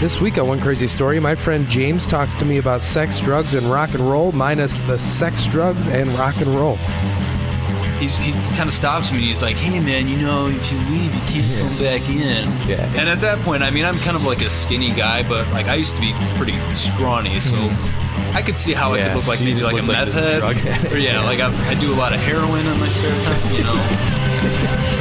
This week on One Crazy Story, my friend James talks to me about sex, drugs, and rock and roll, minus the sex, drugs, and rock and roll. He's, he kind of stops me. He's like, "Hey, man, you know, if you leave, you can't come back in." Yeah. And at that point, I mean, I'm kind of like a skinny guy, but like I used to be pretty scrawny, so hmm. I could see how I could look like maybe like a like meth head. Or yeah, like I, I do a lot of heroin in my spare time, you know.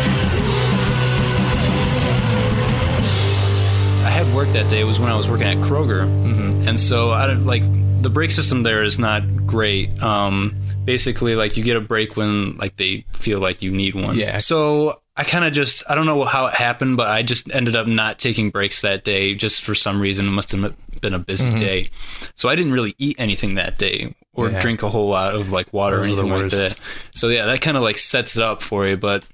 work that day. Was when I was working at Kroger, Mm-hmm. and so I don't like the break system there is not great. Um, basically, like you get a break when like they feel like you need one. Yeah. So I kind of just I don't know how it happened, but I just ended up not taking breaks that day just for some reason. It must have been a busy day, so I didn't really eat anything that day or Mm-hmm. Yeah. drink a whole lot of like water Those or anything like that. So yeah, that kind of like sets it up for you. But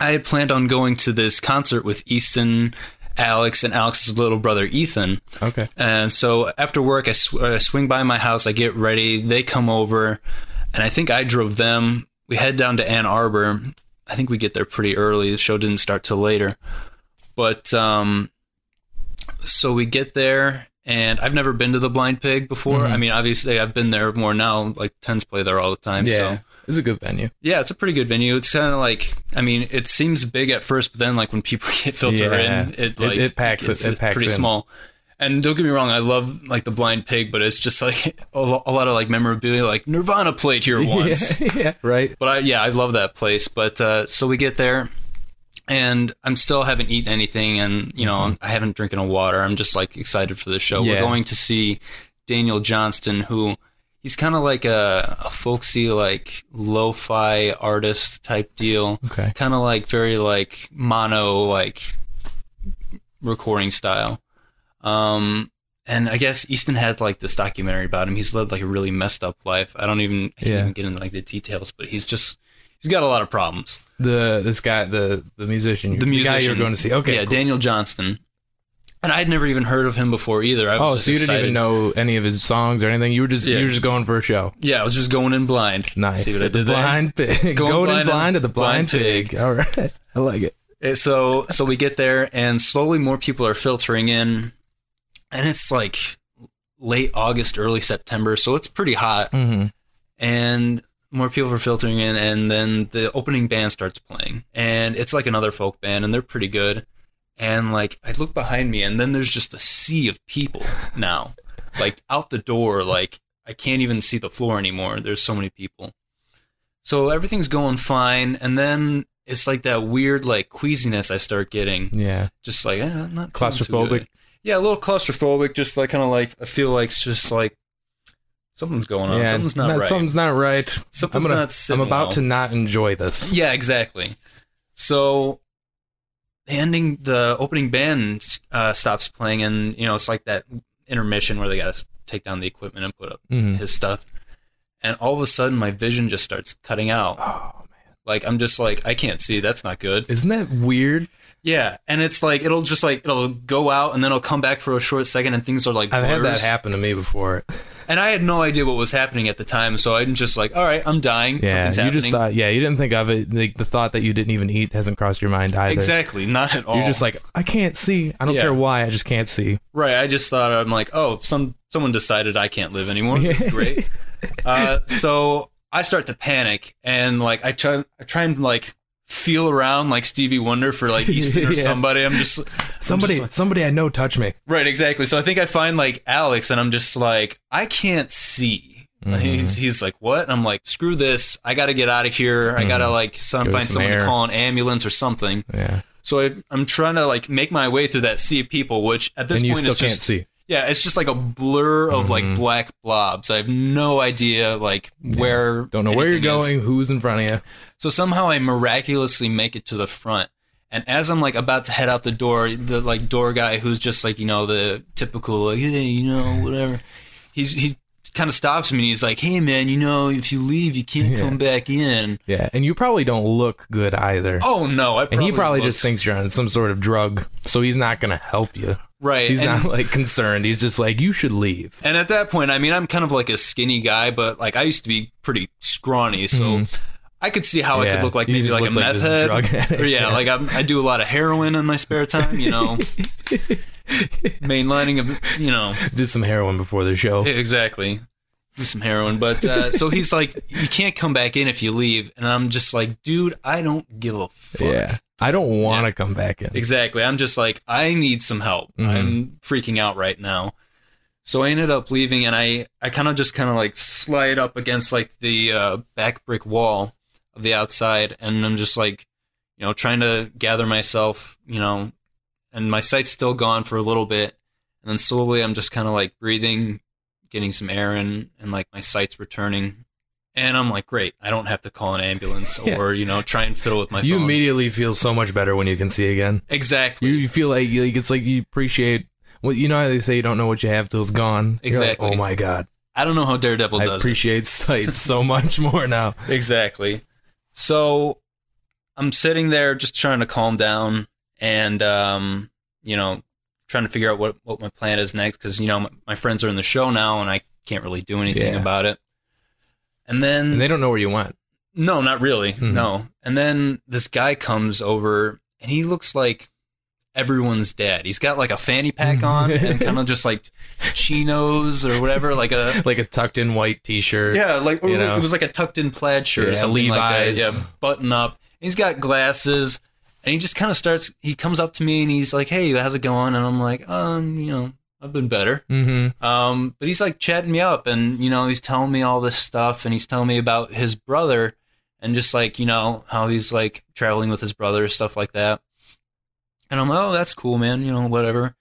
I had planned on going to this concert with Easton, Alex, and Alex's little brother Ethan. Okay. And so after work, I, sw- I swing by my house. I get ready. They come over, and I think I drove them. We head down to Ann Arbor. I think we get there pretty early. The show didn't start till later, but um, so we get there, and I've never been to the Blind Pig before. I mean, obviously, I've been there more now. Like Tens play there all the time. Yeah. So It's a good venue. yeah, it's a pretty good venue. It's kind of like, I mean, it seems big at first, but then like when people get filtered Yeah. in, It- it like it packs- it's, it it's packs pretty in. small. And don't get me wrong, I love like the Blind Pig, but it's just like a, lot of like memorabilia. Like Nirvana played here once, Yeah, yeah, right. but I yeah, I love that place. But uh, so we get there, and I'm still haven't eaten anything, and you know I haven't drinking a water. I'm just like excited for the show. Yeah. We're going to see Daniel Johnston, who he's kind of like a, a folksy like lo-fi artist type deal. Okay. Kind of like very like mono like recording style. Um, and I guess Easton had like this documentary about him. He's led like a really messed up life. I don't even I can't Yeah. even get into like the details, but he's just he's got a lot of problems. The this guy, the the musician, The musician guy you're going to see. Okay. yeah, cool. Daniel Johnston. And I'd never even heard of him before either. I was Oh, so you didn't even know any of his songs or anything? You were just Yeah. you were just going for a show. Yeah, I was just going in blind. Nice. See what I The did there? blind pig. Going Going, blind in blind the blind, blind pig. All right. I like it. Uh, So so we get there and slowly more people are filtering in and it's like late August, early September, so it's pretty hot Mm-hmm. and more people are filtering in and then the opening band starts playing and it's like another folk band and they're pretty good and like I look behind me and then there's just a sea of people now like out the door like I can't even see the floor anymore there's so many people so everything's going fine and then it's like that weird like queasiness I start getting Yeah. just like eh, I'm not Claustrophobic? Yeah, a little claustrophobic. Just like kind of like I feel like it's just like something's going on. yeah. something's not, right. Something's not right. Something's I'm gonna, not I'm about well. to not enjoy this. Yeah, exactly. So the ending, the opening band uh, stops playing, and you know it's like that intermission where they got to take down the equipment and put up Mhm. his stuff, and all of a sudden my vision just starts cutting out. Oh man. Like I'm just like I can't see. That's not good. Isn't that weird? Yeah, and it's like it'll just like it'll go out and then it'll come back for a short second, and things are like I've had that happen to me before. And I had no idea what was happening at the time, so I'm just like, all right, I'm dying. Yeah, Something's you happening. just thought. Yeah, you didn't think of it. Like the thought that you didn't even eat hasn't crossed your mind either. exactly, not at all. You're just like, I can't see. I don't Yeah. care why. I just can't see. right. I just thought I'm like, oh, some someone decided I can't live anymore. It's great. uh, so I start to panic, and like I try, I try and like feel around like Stevie Wonder for like Easton or Yeah. somebody. I'm just I'm Somebody, just like- somebody I know, touch me. Right, exactly. So I think I find like Alex, and I'm just like, I can't see. Mm-hmm. He's, he's like, what? And I'm like, screw this. I got to get out of here. I got to like some, Mm-hmm. Go find some someone air. to call an ambulance or something. Yeah, So I, I'm trying to like make my way through that sea of people, which at this and you still is can't see. Yeah, it's just like a blur of Mm-hmm. like black blobs. I have no idea like where. Don't know where you're anything is. going. Who's in front of you? So somehow I miraculously make it to the front. And as I'm like about to head out the door, the like door guy who's just like, you know, the typical like, hey, you know, whatever. He's he kind of stops me and he's like, Hey man, you know, if you leave you can't Yeah. come back in. Yeah, and you probably don't look good either. Oh no, I and he probably look- just thinks you're on some sort of drug, so he's not gonna help you. Right. He's and, not like concerned. He's just like, you should leave. and at that point, I mean I'm kind of like a skinny guy, but like I used to be pretty scrawny, so I could see how I Mm-hmm. Could look like you maybe like a like meth head. Or yeah, yeah. like I'm, I do a lot of heroin in my spare time, you know. mainlining of you know Did some heroin before the show. exactly do some heroin. But uh, so he's like, you can't come back in if you leave, and I'm just like, dude, I don't give a fuck. Yeah. I don't want to Yeah. come back in. Exactly. I'm just like, I need some help. Mhm. I'm freaking out right now. So I ended up leaving and I, I kind of just kind of like slide up against like the uh, back brick wall of the outside. And I'm just like, you know, trying to gather myself, you know, and my sight's still gone for a little bit. And then slowly I'm just kind of like breathing, getting some air in, and like my sight's returning. And I'm like, great, I don't have to call an ambulance Yeah. or, you know, try and fiddle with my you phone. immediately feel so much better when you can see again. exactly. You, you feel like, like it's like you appreciate. Well, you know how they say you don't know what you have till it's gone. You're like, Exactly. oh my god, I don't know how Daredevil I does it. appreciate sight so much more now. Exactly. So I'm sitting there just trying to calm down and, um, you know, trying to figure out what, what my plan is next because, you know, my, my friends are in the show now and I can't really do anything Yeah. about it. And then, And they don't know where you went. no, not really. Mhm. No. And then this guy comes over and he looks like everyone's dad. He's got like a fanny pack on and kind of just like chinos or whatever, like a Like a tucked in white T-shirt. yeah, like or it was like a tucked in plaid shirt Yeah, or something like that. Yeah, button up. He's got glasses, and he just kind of starts. He comes up to me and he's like, "Hey, how's it going?" And I'm like, "Um, you know, I've been better." Mm-hmm. Um, but he's like chatting me up, and you know, he's telling me all this stuff, and he's telling me about his brother, and just like you know how he's like traveling with his brother, stuff like that. And I'm like, "Oh, that's cool, man. You know, whatever."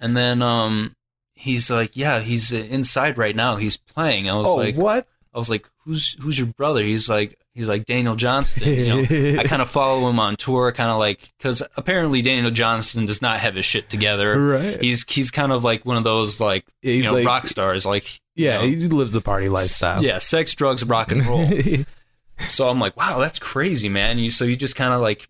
And then um, he's like, "Yeah, he's inside right now. He's playing." I was Oh, like, what? I was like, "Who's who's your brother?" He's like, he's like Daniel Johnston. You know, I kind of follow him on tour, kind of like because apparently Daniel Johnston does not have his shit together. right. He's he's kind of like one of those like He's you know like, rock stars, like yeah, you know, he lives a party lifestyle. yeah, sex, drugs, rock and roll. so I'm like, wow, that's crazy, man. You so you just kind of like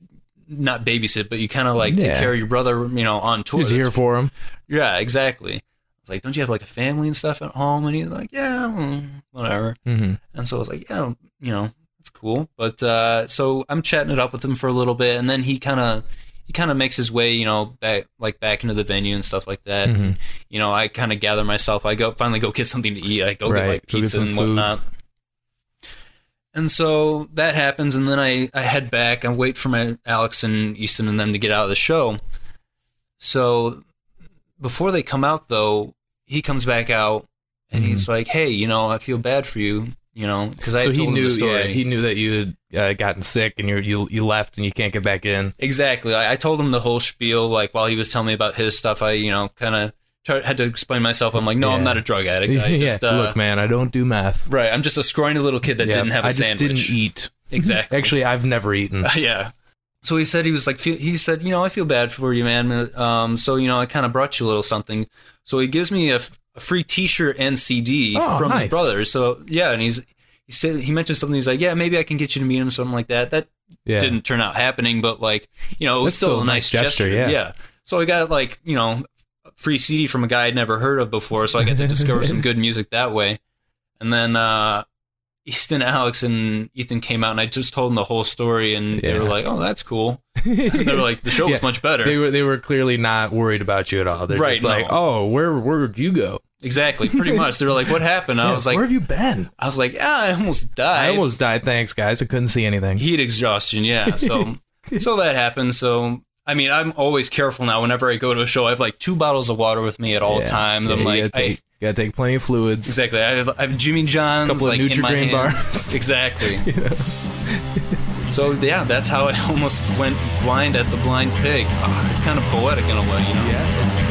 not babysit, but you kind of like take care of your brother, you know, on tour. He's here for him. yeah, exactly. I was like, don't you have like a family and stuff at home? And he's like, yeah, mm, whatever. Mm-hmm. And so I was like, yeah, you know, it's cool. But uh, so I'm chatting it up with him for a little bit, and then he kind of he kind of makes his way, you know, back like back into the venue and stuff like that. Mhm. You know, I kind of gather myself. I go finally go get something to eat. I go Right, get like get pizza some and food. whatnot. And so that happens, and then I, I head back. I wait for my Alex and Easton and them to get out of the show. So before they come out, though, he comes back out and Mhm. he's like, "Hey, you know, I feel bad for you, you know, because I So told he him knew, the story." yeah, he knew that you had uh, gotten sick and you you you left and you can't get back in. exactly. I, I told him the whole spiel. Like while he was telling me about his stuff, I, you know, kind of had to explain myself. I'm like, "No, I'm not a drug addict. I just, yeah, uh, look, man, I don't do math. right. I'm just a scrawny little kid that Yeah, didn't have a I just sandwich. didn't eat. Exactly. Actually, I've never eaten. yeah. So he said he was like he said you know I feel bad for you man um so you know I kind of brought you a little something so he gives me a, a free T-shirt and CD Oh, from nice. his brother so yeah and he's he said he mentioned something he's like yeah maybe I can get you to meet him something like that that Yeah. didn't turn out happening but like you know it was still, still a nice gesture, gesture, yeah. yeah so I got like you know a free CD from a guy I'd never heard of before so I got to discover some good music that way and then uh Easton, Alex, and Ethan came out, and I just told them the whole story, and they were like, "Oh, that's cool." And they were like, "The show was much better." They were they were clearly not worried about you at all. They're Right, just like, oh, where where would you go? Exactly, pretty much. They were like, "What happened?" I Yeah, was like, where have you been? "I was like, yeah, I almost died." I almost died. Thanks, guys. I couldn't see anything. heat exhaustion. Yeah, so so that happened. So I mean, I'm always careful now. Whenever I go to a show, I have like two bottles of water with me at all Yeah. times. I'm you like, gotta take, I, gotta take plenty of fluids. exactly. I have, I have Jimmy John's, Couple of like in my Nutri-Grain hand. bars. Exactly. so yeah, that's how I almost went blind at the blind pig. Ah, it's kind of poetic in a way, you know. Yeah.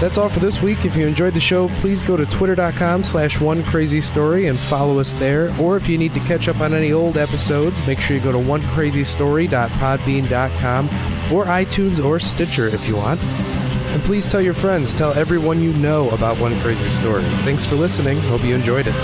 That's all for this week. If you enjoyed the show, please go to twitter.com slash one crazy story and follow us there. Or if you need to catch up on any old episodes, make sure you go to onecrazystory.podbean.com or iTunes or Stitcher if you want. And please tell your friends, tell everyone you know about One Crazy Story. Thanks for listening. Hope you enjoyed it.